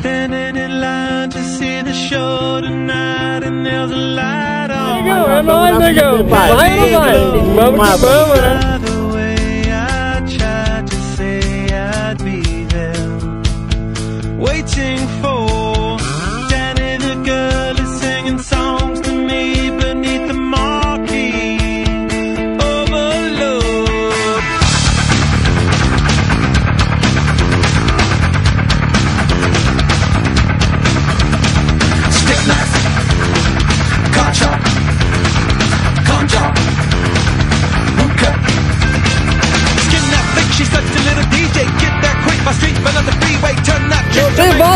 standing in line to see the show tonight, and there's a light on. There you go, I'm on, there you go. Light on, moment to moment. Waiting for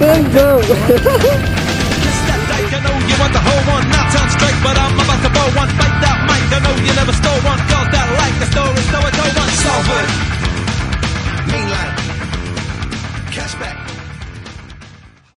Let's go.